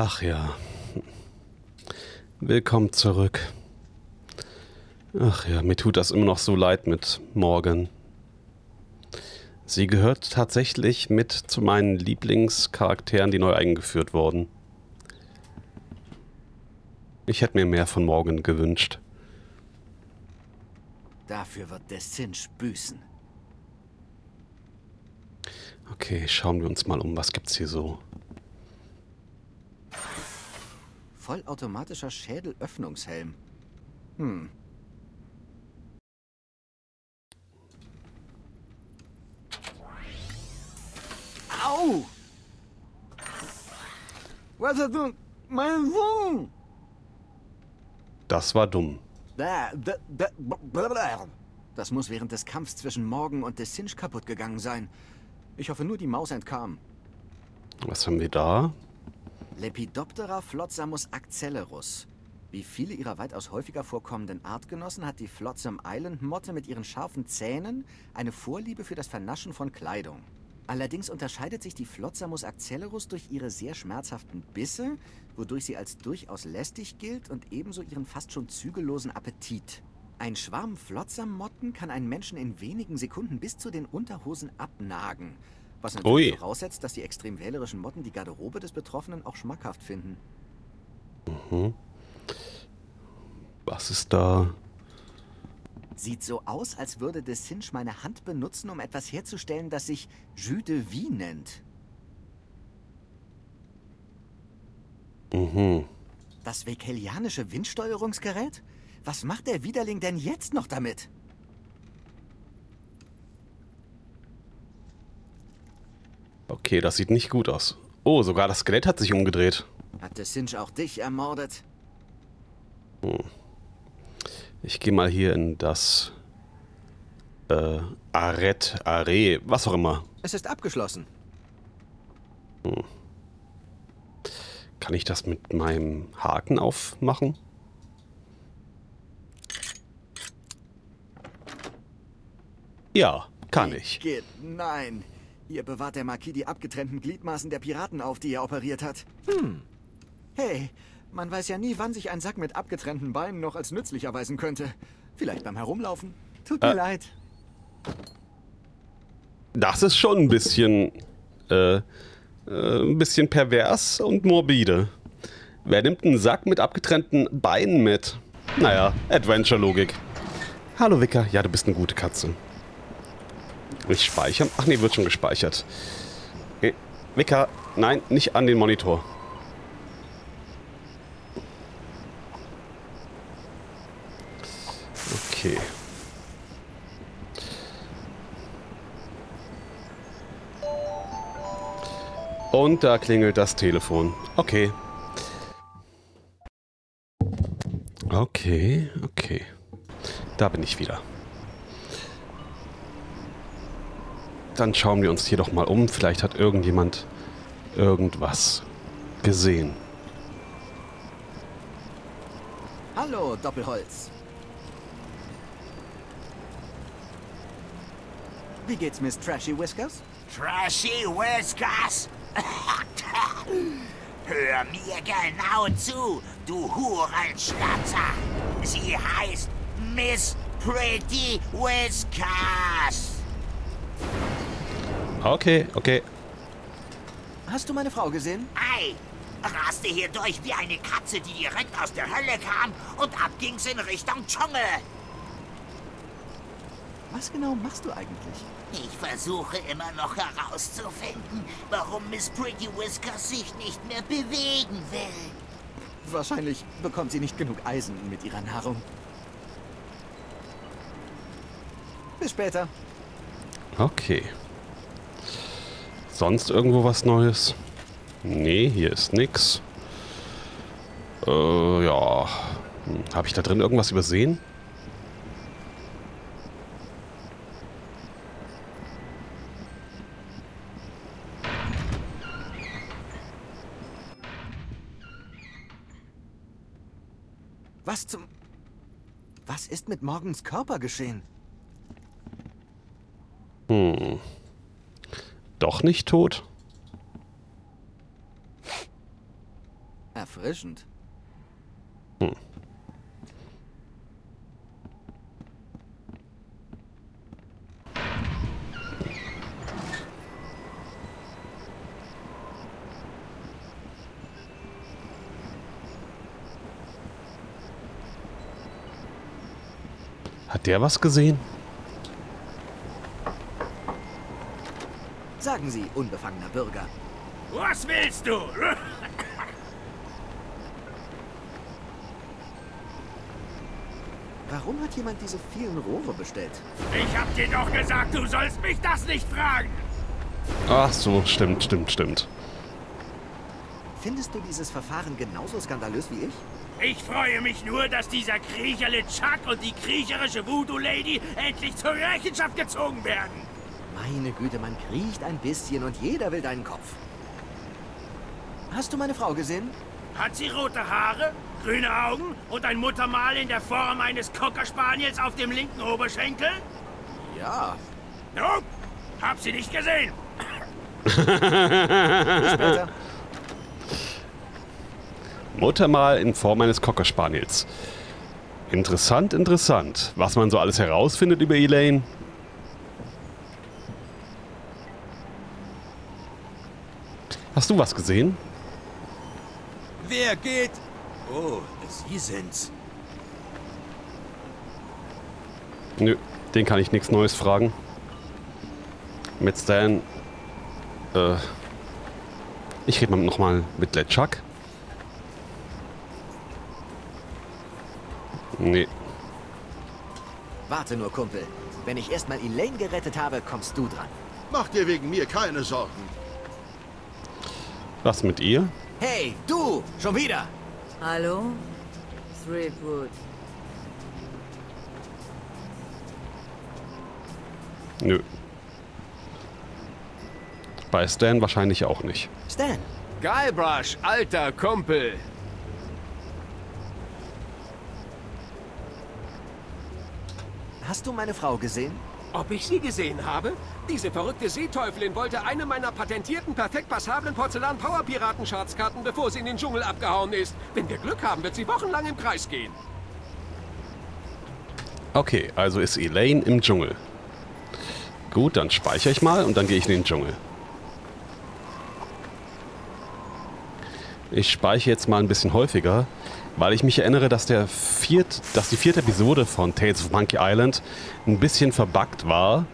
Ach ja. Willkommen zurück. Ach ja, mir tut das immer noch so leid mit Morgan. Sie gehört tatsächlich mit zu meinen Lieblingscharakteren, die neu eingeführt wurden. Ich hätte mir mehr von Morgan gewünscht. Dafür wird der Sinch büßen. Okay, schauen wir uns mal um. Was gibt's hier so? Vollautomatischer Schädelöffnungshelm. Hm. Au! Was hast du? Mein Sohn! Das war dumm. Das muss während des Kampfs zwischen Morgan und des Sinch kaputt gegangen sein. Ich hoffe nur, die Maus entkam. Was haben wir da? Lepidoptera flotsamus accelerus. Wie viele ihrer weitaus häufiger vorkommenden Artgenossen hat die Flotsam Island Motte mit ihren scharfen Zähnen eine Vorliebe für das Vernaschen von Kleidung. Allerdings unterscheidet sich die Flotsamus accelerus durch ihre sehr schmerzhaften Bisse, wodurch sie als durchaus lästig gilt und ebenso ihren fast schon zügellosen Appetit. Ein Schwarm Flotsam-Motten kann einen Menschen in wenigen Sekunden bis zu den Unterhosen abnagen. Was natürlich Ui. voraussetzt, dass die extrem wählerischen Motten die Garderobe des Betroffenen auch schmackhaft finden. Mhm. Was ist da? Sieht so aus, als würde De Sinch meine Hand benutzen, um etwas herzustellen, das sich Jus de Vie nennt. Mhm. Das vekelianische Windsteuerungsgerät? Was macht der Widerling denn jetzt noch damit? Okay, das sieht nicht gut aus. Oh, sogar das Skelett hat sich umgedreht. Hat De Sinch auch dich ermordet? Hm. Ich gehe mal hier in das äh, Aret, Are, was auch immer. Es ist abgeschlossen. Hm. Kann ich das mit meinem Haken aufmachen? Ja, kann ich. Geht, nein. Hier bewahrt der Marquis die abgetrennten Gliedmaßen der Piraten auf, die er operiert hat. Hm. Hey, man weiß ja nie, wann sich ein Sack mit abgetrennten Beinen noch als nützlich erweisen könnte. Vielleicht beim Herumlaufen. Tut mir äh, leid. Das ist schon ein bisschen, äh, äh, ein bisschen pervers und morbide. Wer nimmt einen Sack mit abgetrennten Beinen mit? Naja, Adventure-Logik. Hallo Wicker, ja, du bist eine gute Katze. Nicht speichern? Ach nee, wird schon gespeichert. Okay. Wicker, nein, nicht an den Monitor. Okay. Und da klingelt das Telefon. Okay. Okay, okay. Da bin ich wieder. Dann schauen wir uns hier doch mal um. Vielleicht hat irgendjemand irgendwas gesehen. Hallo, Doppelholz. Wie geht's, Miss Trashy Whiskers? Trashy Whiskers? Hör mir genau zu, du Hurenschlatzer. Sie heißt Miss Pretty Whiskers. Okay, okay. Hast du meine Frau gesehen? Ei, raste hier durch wie eine Katze, die direkt aus der Hölle kam und ab ging's in Richtung Dschungel. Was genau machst du eigentlich? Ich versuche immer noch herauszufinden, warum Miss Pretty Whiskers sich nicht mehr bewegen will. Wahrscheinlich bekommt sie nicht genug Eisen mit ihrer Nahrung. Bis später. Okay. Sonst irgendwo was Neues? Nee, hier ist nix. Äh, ja. Hm, Habe ich da drin irgendwas übersehen? Was zum... Was ist mit Morgens Körper geschehen? Hm. Doch nicht tot? Erfrischend. Hm. Hat der was gesehen? Sagen Sie, unbefangener Bürger. Was willst du? Warum hat jemand diese vielen Rohre bestellt? Ich hab dir doch gesagt, du sollst mich das nicht fragen. Ach so, stimmt, stimmt, stimmt. Findest du dieses Verfahren genauso skandalös wie ich? Ich freue mich nur, dass dieser Kriecherle Chuck und die kriecherische Voodoo-Lady endlich zur Rechenschaft gezogen werden. Meine Güte, man kriecht ein bisschen und jeder will deinen Kopf. Hast du meine Frau gesehen? Hat sie rote Haare, grüne Augen und ein Muttermal in der Form eines Cockerspaniels auf dem linken Oberschenkel? Ja. Nope, hab sie nicht gesehen. Bis später. Muttermal in Form eines Cockerspaniels. Interessant, interessant. Was man so alles herausfindet über Elaine. Hast du was gesehen? Wer geht? Oh, Sie sind's. Nö, den kann ich nichts Neues fragen. Mit Stan. Äh. Ich rede mal nochmal mit LeChuck. Nee. Warte nur, Kumpel. Wenn ich erstmal Elaine gerettet habe, kommst du dran. Mach dir wegen mir keine Sorgen. Was mit ihr? Hey, du! Schon wieder! Hallo? Threepwood. Nö. Bei Stan wahrscheinlich auch nicht. Stan! Guybrush, alter Kumpel. Hast du meine Frau gesehen? Ob ich sie gesehen habe? Diese verrückte Seeteufelin wollte eine meiner patentierten, perfekt passablen Porzellan-Power-Piraten-Schatzkarten, bevor sie in den Dschungel abgehauen ist. Wenn wir Glück haben, wird sie wochenlang im Kreis gehen. Okay, also ist Elaine im Dschungel. Gut, dann speichere ich mal und dann gehe ich in den Dschungel. Ich speichere jetzt mal ein bisschen häufiger, weil ich mich erinnere, dass, der viert, dass die vierte Episode von Tales of Monkey Island ein bisschen verbuggt war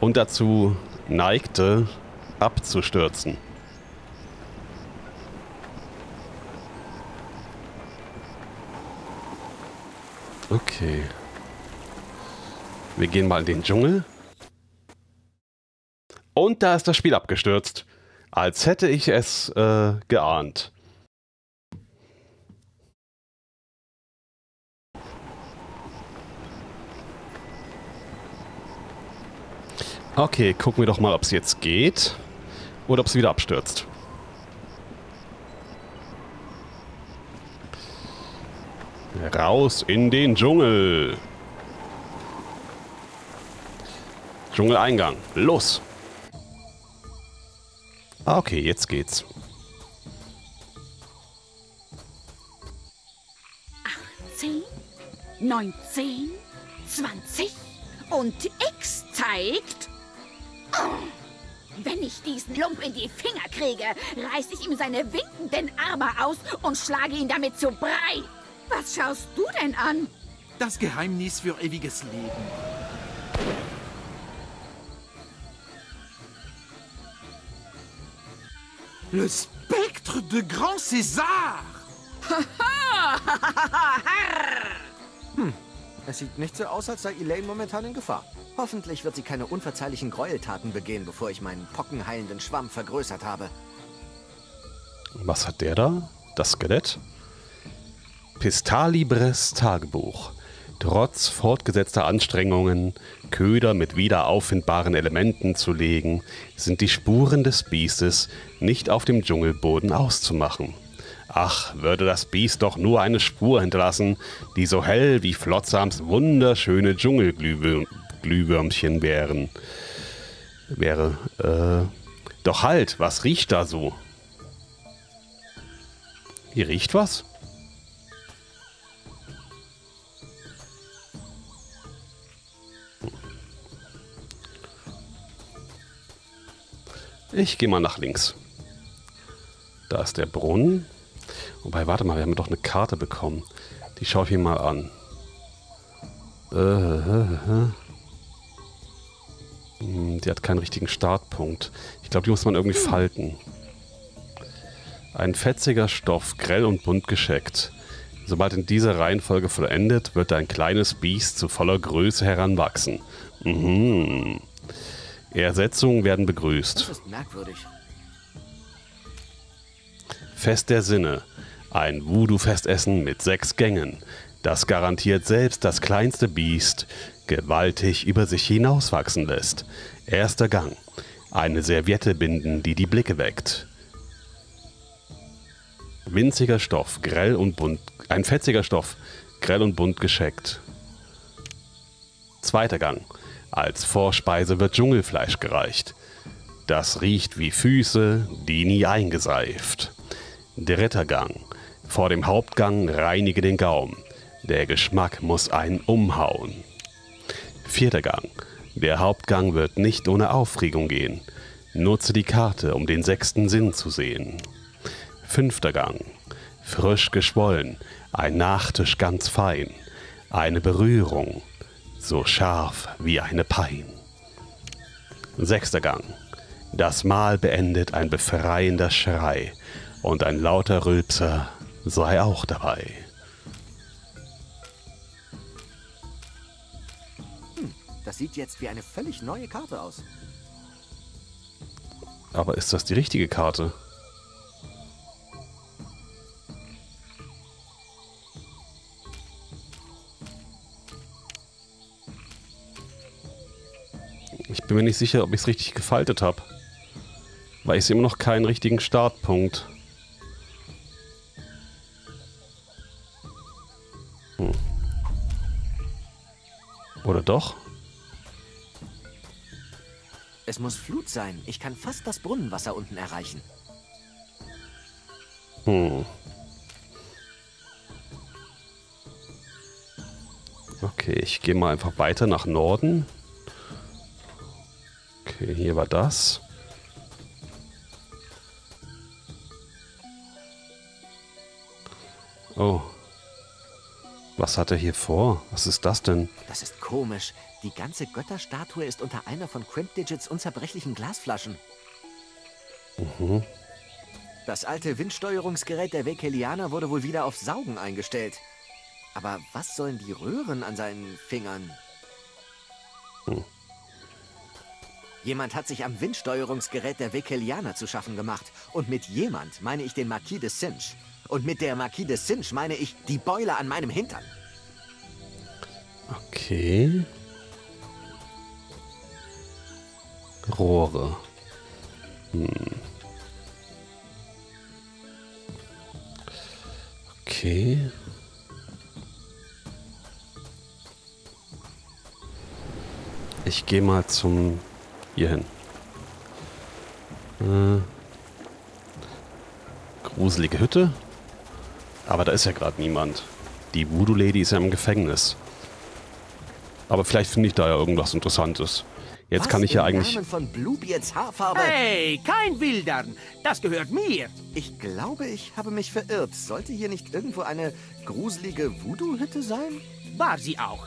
und dazu neigte, abzustürzen. Okay. Wir gehen mal in den Dschungel. Und da ist das Spiel abgestürzt. Als hätte ich es äh, geahnt. Okay, gucken wir doch mal, ob es jetzt geht. Oder ob es wieder abstürzt. Raus in den Dschungel. Dschungeleingang. Los. Ah, Okay, jetzt geht's. Zehn, 19, 20 und X zeigt... Wenn ich diesen Lump in die Finger kriege, reiß ich ihm seine winkenden Arme aus und schlage ihn damit zu Brei. Was schaust du denn an? Das Geheimnis für ewiges Leben. Le spectre de Grand César! Es sieht nicht so aus, als sei Elaine momentan in Gefahr. Hoffentlich wird sie keine unverzeihlichen Gräueltaten begehen, bevor ich meinen pockenheilenden Schwamm vergrößert habe. Was hat der da? Das Skelett? Pistalibres Tagebuch. Trotz fortgesetzter Anstrengungen, Köder mit wieder auffindbaren Elementen zu legen, sind die Spuren des Biestes nicht auf dem Dschungelboden auszumachen. Ach, würde das Biest doch nur eine Spur hinterlassen, die so hell wie Flotsams wunderschöne Dschungelglühwürmchen wären. Wäre, äh, doch halt, was riecht da so? Hier riecht was. Ich gehe mal nach links. Da ist der Brunnen. Wobei, warte mal, wir haben doch eine Karte bekommen. Die schaue ich mir mal an. Äh, äh, äh. Hm, Die hat keinen richtigen Startpunkt. Ich glaube, die muss man irgendwie falten. Ein fetziger Stoff, grell und bunt gescheckt. Sobald in dieser Reihenfolge vollendet, wird ein kleines Biest zu voller Größe heranwachsen. Mhm. Ersetzungen werden begrüßt. Das ist merkwürdig. Fest der Sinne. Ein Voodoo-Festessen mit sechs Gängen. Das garantiert selbst das kleinste Biest gewaltig über sich hinauswachsen lässt. Erster Gang. Eine Serviette binden, die die Blicke weckt. Winziger Stoff, grell und bunt. Ein fetziger Stoff, grell und bunt gescheckt. Zweiter Gang. Als Vorspeise wird Dschungelfleisch gereicht. Das riecht wie Füße, die nie eingeseift. Dritter Gang. Vor dem Hauptgang reinige den Gaum. Der Geschmack muss einen umhauen. Vierter Gang. Der Hauptgang wird nicht ohne Aufregung gehen. Nutze die Karte, um den sechsten Sinn zu sehen. Fünfter Gang. Frisch geschwollen. Ein Nachtisch ganz fein. Eine Berührung. So scharf wie eine Pein. Sechster Gang. Das Mahl beendet ein befreiender Schrei. Und ein lauter Rülpser sei auch dabei. Das sieht jetzt wie eine völlig neue Karte aus. Aber ist das die richtige Karte? Ich bin mir nicht sicher, ob ich es richtig gefaltet habe. Weil ich sehe immer noch keinen richtigen Startpunkt. Oder doch? Es muss Flut sein. Ich kann fast das Brunnenwasser unten erreichen. Hm. Okay, ich gehe mal einfach weiter nach Norden. Okay, hier war das. Oh. Was hat er hier vor? Was ist das denn? Das ist komisch. Die ganze Götterstatue ist unter einer von Crimp-Digits unzerbrechlichen Glasflaschen. Mhm. Das alte Windsteuerungsgerät der Vekelianer wurde wohl wieder auf Saugen eingestellt. Aber was sollen die Röhren an seinen Fingern? Hm. Jemand hat sich am Windsteuerungsgerät der Vekelianer zu schaffen gemacht. Und mit jemand meine ich den Marquis de Sinch. Und mit der Marquis de Sinch meine ich die Beule an meinem Hintern. Okay. Rohre. Hm. Okay. Ich gehe mal zum hier hin. Äh, gruselige Hütte. Aber da ist ja gerade niemand. Die Voodoo Lady ist ja im Gefängnis. Aber vielleicht finde ich da ja irgendwas Interessantes. Jetzt Was kann ich ja eigentlich. Namen von Bluebeards Haarfarbe. Hey, kein Wildern. Das gehört mir. Ich glaube, ich habe mich verirrt. Sollte hier nicht irgendwo eine gruselige Voodoo-Hütte sein? War sie auch.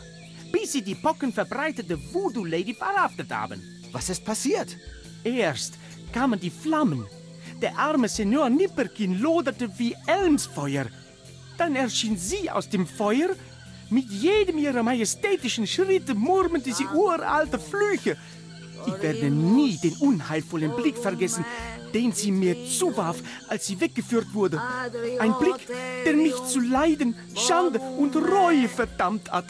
Bis sie die pockenverbreitete Voodoo-Lady verhaftet haben. Was ist passiert? Erst kamen die Flammen. Der arme Senior Nipperkin loderte wie Elmsfeuer. Dann erschien sie aus dem Feuer. Mit jedem ihrer majestätischen Schritte murmelte sie uralte Flüche. Ich werde nie den unheilvollen Blick vergessen, den sie mir zuwarf, als sie weggeführt wurde. Ein Blick, der mich zu Leiden, Schande und Reue verdammt hat.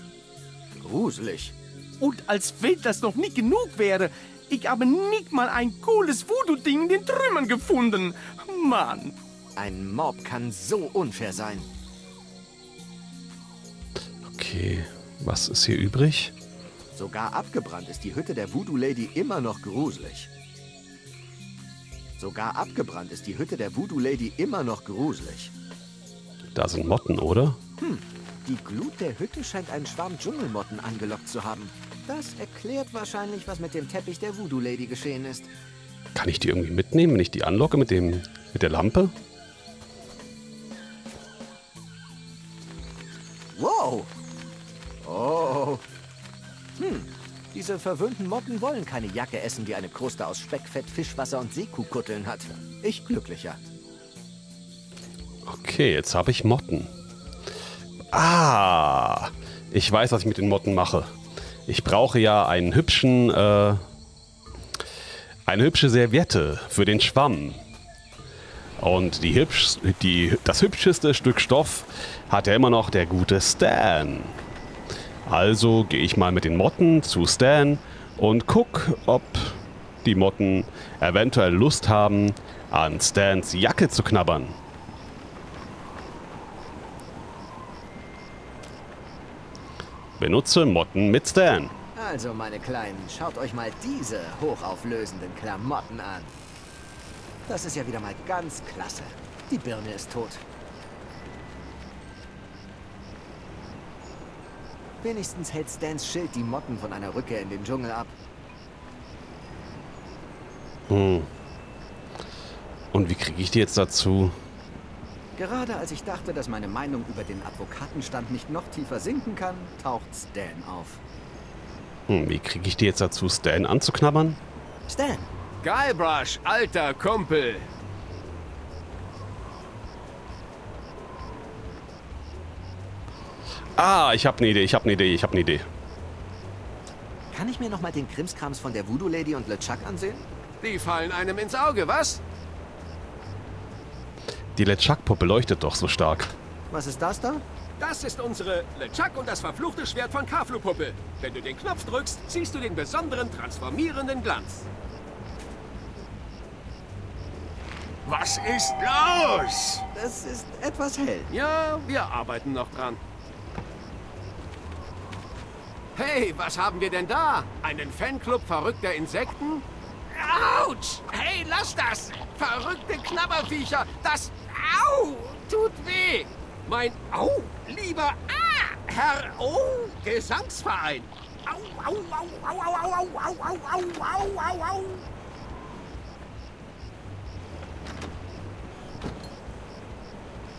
Gruselig. Und als wenn das noch nicht genug wäre, ich habe nicht mal ein cooles Voodoo-Ding in den Trümmern gefunden. Mann. Ein Mob kann so unfair sein. Okay, was ist hier übrig? Sogar abgebrannt ist die Hütte der Voodoo Lady immer noch gruselig. Sogar abgebrannt ist die Hütte der Voodoo Lady immer noch gruselig. Da sind Motten, oder? Hm, die Glut der Hütte scheint einen Schwarm Dschungelmotten angelockt zu haben. Das erklärt wahrscheinlich, was mit dem Teppich der Voodoo Lady geschehen ist. Kann ich die irgendwie mitnehmen, wenn ich die anlocke mit, dem, mit der Lampe? Diese verwöhnten Motten wollen keine Jacke essen, die eine Kruste aus Speckfett, Fischwasser und Seekuhkutteln hat. Ich glücklicher. Okay, jetzt habe ich Motten. Ah, ich weiß, was ich mit den Motten mache. Ich brauche ja einen hübschen, äh, eine hübsche Serviette für den Schwamm. Und die hübsch, die, das hübscheste Stück Stoff hat ja immer noch der gute Stan. Also gehe ich mal mit den Motten zu Stan und guck, ob die Motten eventuell Lust haben, an Stans Jacke zu knabbern. Benutze Motten mit Stan. Also, meine Kleinen, schaut euch mal diese hochauflösenden Klamotten an. Das ist ja wieder mal ganz klasse. Die Birne ist tot. Wenigstens hält Stans Schild die Motten von einer Rückkehr in den Dschungel ab. Hm. Und wie kriege ich die jetzt dazu? Gerade als ich dachte, dass meine Meinung über den Advokatenstand nicht noch tiefer sinken kann, taucht Stan auf. Hm, wie kriege ich die jetzt dazu, Stan anzuknabbern? Stan! Guybrush, alter Kumpel! Ah, ich habe eine Idee, ich habe eine Idee, ich habe eine Idee. Kann ich mir noch mal den Krimskrams von der Voodoo Lady und LeChuck ansehen? Die fallen einem ins Auge, was? Die LeChuck-Puppe leuchtet doch so stark. Was ist das da? Das ist unsere LeChuck und das verfluchte Schwert von Kaflu-Puppe. Wenn du den Knopf drückst, siehst du den besonderen transformierenden Glanz. Was ist los? Es ist etwas hell. Ja, wir arbeiten noch dran. Hey, was haben wir denn da? Einen Fanclub verrückter Insekten? Autsch! Hey, lass das! Verrückte Knabberviecher! Das... Au! Tut weh! Mein... Au! Lieber... Ah! Herr... Oh! Gesangsverein! Au! Au! Au! Au! Au! Au! Au! Au! Au! Au! Au! Au!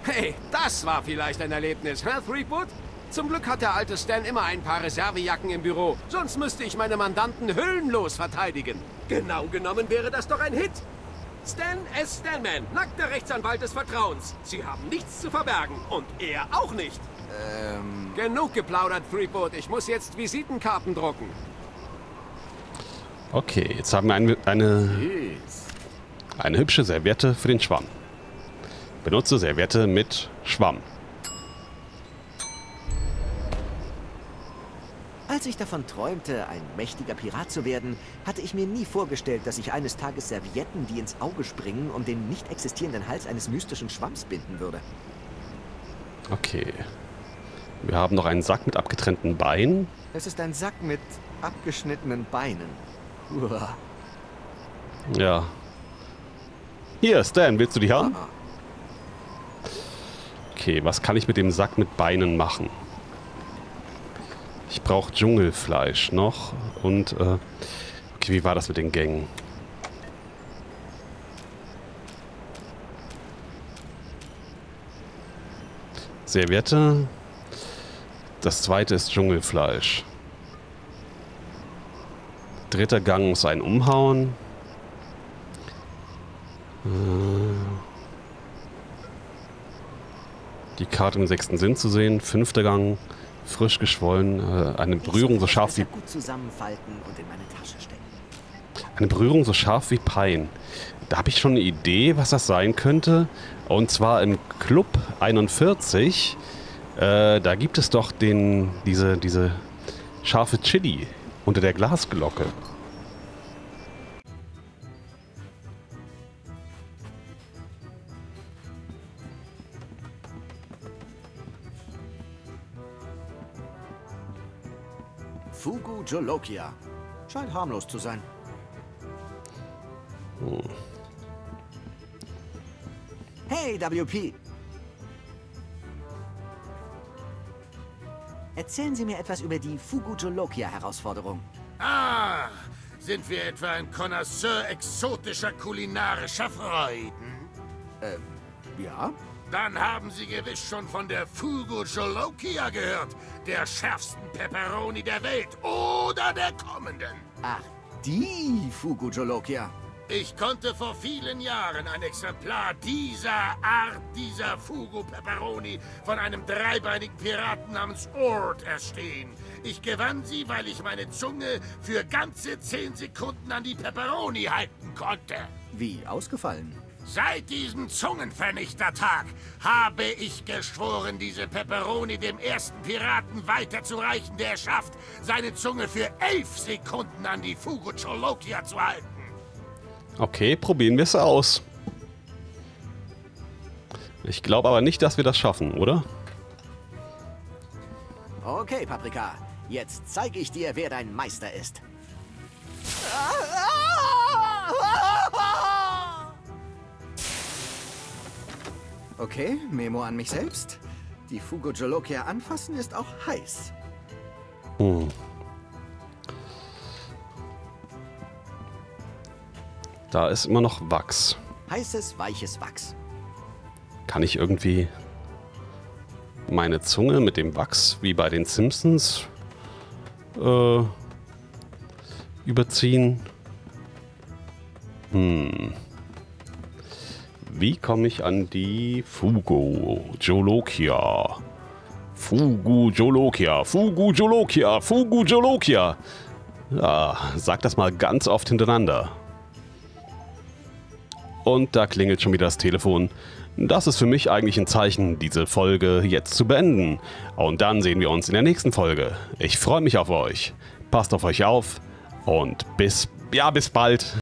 Hey, das war vielleicht ein Erlebnis, hä, Threepwood? Zum Glück hat der alte Stan immer ein paar Reservejacken im Büro. Sonst müsste ich meine Mandanten hüllenlos verteidigen. Genau genommen wäre das doch ein Hit. Stan S. Stanman, nackter Rechtsanwalt des Vertrauens. Sie haben nichts zu verbergen. Und er auch nicht. Ähm... Genug geplaudert, Threepwood. Ich muss jetzt Visitenkarten drucken. Okay, jetzt haben wir eine, eine, eine hübsche Serviette für den Schwamm. Benutze Serviette mit Schwamm. Als ich davon träumte, ein mächtiger Pirat zu werden, hatte ich mir nie vorgestellt, dass ich eines Tages Servietten, die ins Auge springen, um den nicht existierenden Hals eines mystischen Schwamms binden würde. Okay. Wir haben noch einen Sack mit abgetrennten Beinen. Es ist ein Sack mit abgeschnittenen Beinen. Uah. Ja. Hier, Stan, willst du die haben? Ah. Okay, was kann ich mit dem Sack mit Beinen machen? Ich brauche Dschungelfleisch noch und äh, okay, wie war das mit den Gängen? Serviette. Das zweite ist Dschungelfleisch. Dritter Gang muss ein Umhauen. Äh, Die Karte im sechsten Sinn zu sehen. Fünfter Gang, frisch geschwollen. Äh, eine Berührung so scharf wie gut zusammenfalten und in meine Tasche stecken. eine Berührung so scharf wie Pein. Da habe ich schon eine Idee, was das sein könnte. Und zwar im Club 41. Äh, da gibt es doch den, diese, diese scharfe Chili unter der Glasglocke. Jolokia. Scheint harmlos zu sein. Hm. Hey, WP. Erzählen Sie mir etwas über die Fugu-Jolokia-Herausforderung. Ah, sind wir etwa ein Connoisseur exotischer kulinarischer Freuden? Ähm, ja. Dann haben Sie gewiss schon von der Fugu Jolokia gehört, der schärfsten Pepperoni der Welt oder der kommenden. Ach, die Fugu Jolokia. Ich konnte vor vielen Jahren ein Exemplar dieser Art, dieser Fugu Pepperoni von einem dreibeinigen Piraten namens Ord erstehen. Ich gewann sie, weil ich meine Zunge für ganze zehn Sekunden an die Pepperoni halten konnte. Wie ausgefallen? Seit diesem Zungenvernichtertag habe ich geschworen, diese Pepperoni dem ersten Piraten weiterzureichen, der es schafft, seine Zunge für elf Sekunden an die Fugu Cholokia zu halten. Okay, probieren wir es aus. Ich glaube aber nicht, dass wir das schaffen, oder? Okay, Paprika. Jetzt zeige ich dir, wer dein Meister ist. Okay, Memo an mich selbst. Die Fugo Jolokia anfassen ist auch heiß. Hm. Da ist immer noch Wachs. Heißes, weiches Wachs. Kann ich irgendwie meine Zunge mit dem Wachs wie bei den Simpsons äh, überziehen? Hm. Wie komme ich an die Fugo Jolokia? Fugu Jolokia, Fugu Jolokia, Fugu Jolokia. Ja, sag das mal ganz oft hintereinander. Und da klingelt schon wieder das Telefon. Das ist für mich eigentlich ein Zeichen, diese Folge jetzt zu beenden. Und dann sehen wir uns in der nächsten Folge. Ich freue mich auf euch. Passt auf euch auf und bis, ja, bis bald.